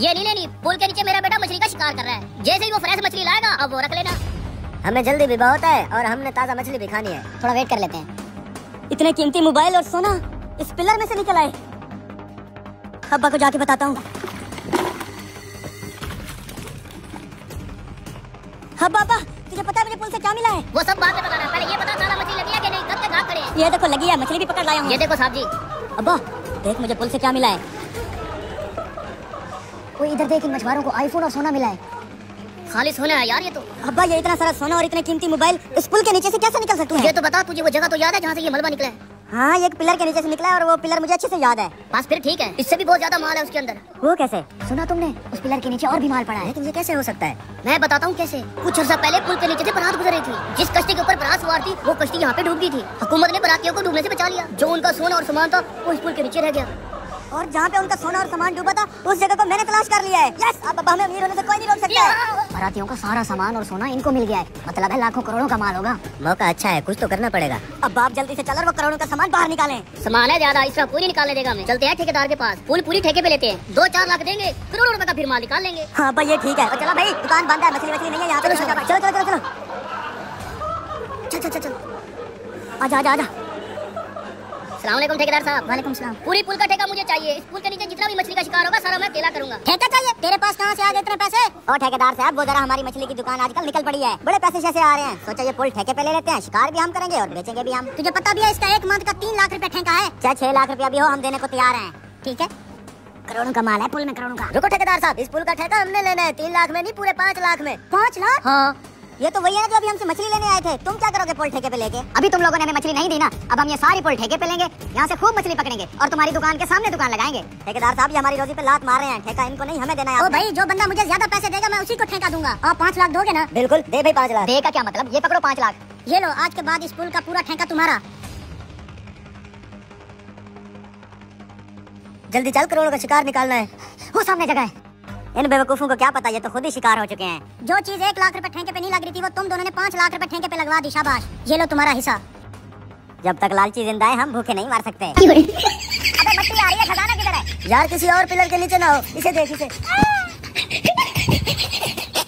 ये नहीं लेनी पुल के नीचे मेरा बेटा मछली का शिकार कर रहा है। जैसे ही वो फ्रेश मछली लाएगा अब वो रख लेना। हमें जल्दी भी बहुत है और हमने ताज़ा मछली भी खानी है। थोड़ा वेट कर लेते हैं। इतने कीमती मोबाइल और सोना इस पिलर में से निकल आए। अब्बा को जाके बताता हूँ। अब्बा अब्बा तुझे पता है मुझे पुल से क्या मिला है? वो सब बाद में बताना पहले ये बता साला मछली लगी है कि नहीं? कब तक खड़े हैं? ये देखो लगी है मछली भी पकड़ लाया हूँ। ये देखो साहब जी। अब्बा देख मुझे पुल से क्या मिला है। वो इधर देख इन मछुआरों को आईफोन और सोना मिला है। खाली सोना है यार ये तो। अब्बा ये इतना सारा सोना और इतने कीमती मोबाइल इस पुल के नीचे से कैसे निकल सकते हैं? ये तो बता तुझे वो जगह तो याद है जहाँ से ये मलबा निकला है? हाँ एक पिलर के नीचे से निकला है और वो पिलर मुझे अच्छे से याद है। बस फिर ठीक है इससे भी बहुत ज़्यादा माल है उसके अंदर। वो कैसे? सुना तुमने उस पिलर के नीचे और भी माल पड़ा है। लेकिन ये कैसे हो सकता है? मैं बताता हूँ कैसे। कुछ अर्सा पहले पुल के नीचे से बरात गुजर रही थी। जिस कश्ती के ऊपर बरात सवार थी वो कश्ती यहाँ पे डूब गई थी। हुकूमत ने बरातियों को डूबने से बचा लिया। जो उनका सोना और सामान था वो इस पुल के नीचे रह गया। और जहाँ पे उनका सोना और सामान डूबा था उस जगह को मैंने तलाश कर लिया है। यस अब अब हमें अमीर होने से कोई नहीं रोक सकता बरातियों का सारा सामान और सोना इनको मिल गया है। मतलब है लाखों करोड़ों का माल होगा। मौका अच्छा है कुछ तो करना पड़ेगा। अब आप जल्दी से चल और वो करोड़ों का सामान बाहर निकालें। सामान है ज़्यादा इसका पूरी निकालने देगा हमें। चलते हैं ठेकेदार के पास। पुल पूरी ठेके पे लेते हैं। दो चार लाख देंगे करोड़ों रुपए का फिर माल निकाल लेंगे। हाँ भाई ये ठीक है। चलो भाई दुकान बंद है मछली मछली नहीं है यहाँ पे चलो, चलो चलो चलो चलो। चल चल चल चल। आजा आजा आजा। सलाम ठेकेदार साहब। वालेकुम सलाम। पूरी पुल का ठेका मुझे चाहिए। इस पुल के नीचे जितना भी मछली का शिकार होगा सारा मैं अकेला करूँगा। ठेका चाहिए? तेरे पास कहाँ से आ गए इतने पैसे? और ठेकेदार साहब वो जरा हमारी मछली की दुकान आजकल निकल पड़ी है। बड़े पैसे शैसे आ रहे हैं। सोचा ये पुल ठेके पे ले लेते हैं शिकार भी हम करेंगे और बेचेंगे भी हम। तुझे पता भी है इसका एक मंथ का तीन लाख रुपए ठेका है। चाहे छह लाख रुपया भी हो हम देने को तैयार है। ठीक है। करोड़ों का माल है पुल में करोड़ों का। रुको ठेकेदार साहब इस पुल का ठेका हमने लेना है। तीन लाख में नहीं पूरे पाँच लाख में। पाँच लाख? हाँ। ये तो वही है ना जो अभी हमसे मछली लेने आए थे। तुम क्या करोगे पुल ठेके पे लेके? अभी तुम लोगों ने हमें मछली नहीं दी ना। अब हम ये सारी पुल ठेके पे लेंगे यहाँ से खूब मछली पकड़ेंगे और तुम्हारी दुकान के सामने दुकान लगाएँगे। ठेकेदार साहब ये हमारी रोजी पे लात मार रहे हैं। ठेका इनको नहीं हमें देना है ओ भाई जो बंदा मुझे ज़्यादा पैसे देगा मैं उसी को ठेका दूँगा। आप पाँच लाख दोगे ना? बिल्कुल दे भाई पाँच लाख। दे का क्या मतलब? ये पकड़ो पाँच लाख। ये लो आज के बाद इस पुल का पूरा ठेका तुम्हारा। जल्दी चल करोड़ों का शिकार निकालना है। वो सामने जगह है। इन बेवकूफों को क्या पता? ये तो खुद ही शिकार हो चुके हैं। जो चीज़ एक लाख रुपए ठेके पे नहीं लग रही थी वो तुम दोनों ने पाँच लाख रुपए ठेके पे लगवा दी शाबाश। ये लो तुम्हारा हिस्सा। जब तक लालची ज़िंदा है हम भूखे नहीं मार सकते। अबे मछली आ रही है खजाना किधर है? यार किसी और पिलर के नीचे ना हो। इसे देख इसे।